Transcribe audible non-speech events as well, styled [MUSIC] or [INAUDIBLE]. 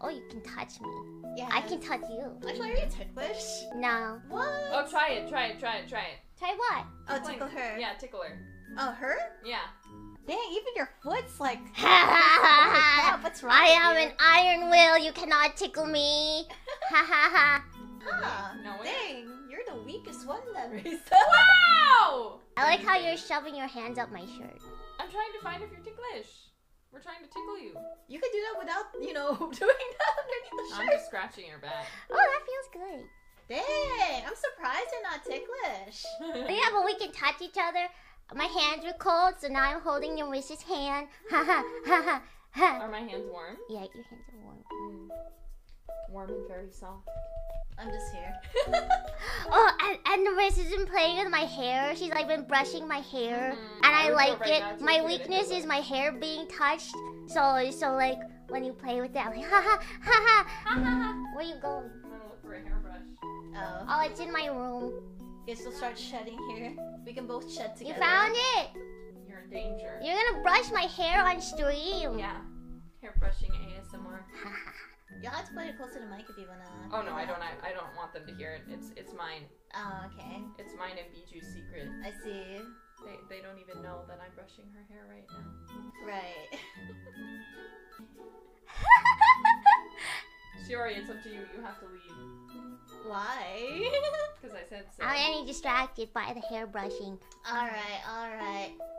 Oh, you can touch me. Yeah. I can touch you. Actually, are you ticklish? No. What? Oh, try it, try it, try it, try it. Try what? Oh, Like, tickle her. Yeah, tickle her. Oh, her? Yeah. Dang, even your foot's like. [LAUGHS] Oh ha crap, what's wrong I with am you? an iron will. You cannot tickle me. Ha ha ha. Huh. No way. Dang, you're the weakest one then, [LAUGHS] Risa. Wow! I like how you're shoving your hands up my shirt. I'm trying to find if you're ticklish. We're trying to tickle you. You could do that without, you know, [LAUGHS] doing that underneath the I'm shirt. just scratching your back. Oh, that feels good. Dang, I'm surprised you're not ticklish. [LAUGHS] Yeah, but we can touch each other. My hands were cold, so now I'm holding your Mrs. hand. Ha ha ha ha ha. Are my hands warm? Yeah, your hands are warm. Mm. Warm and very soft. I'm just here. [LAUGHS] Oh, and, and the Riz has been playing with my hair. She's like been brushing my hair, Mhm. and I, I like right it. My look at it, weakness but- is my hair being touched. So, so like when you play with it, I'm like ha ha ha ha. Where you going? I'm gonna look for a hairbrush. Oh. Oh, it's in my room. Guess we'll start shedding here. We can both shed together. You found it. You're in danger. You're gonna brush my hair on stream. Yeah. Hair brushing ASMR. Have to put it close to the mic if you wanna. Oh no, I don't. I, I don't want them to hear it. It's it's mine. Oh, okay. It's mine and Bijou's secret. I see. They they don't even know that I'm brushing her hair right now. Right. [LAUGHS] Shiori, it's up to you. You have to leave. Why? [LAUGHS] Because I said so. I'm getting distracted by the hair brushing. alright, alright. Because